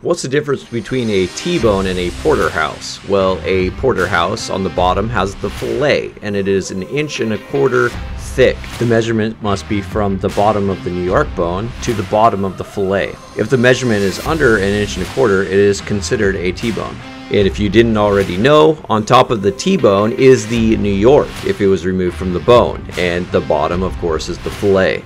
What's the difference between a T-bone and a porterhouse? Well, a porterhouse on the bottom has the fillet, and it is an inch and a quarter thick. The measurement must be from the bottom of the New York bone to the bottom of the fillet. If the measurement is under an inch and a quarter, it is considered a T-bone. And if you didn't already know, on top of the T-bone is the New York if it was removed from the bone, and the bottom, of course, is the fillet.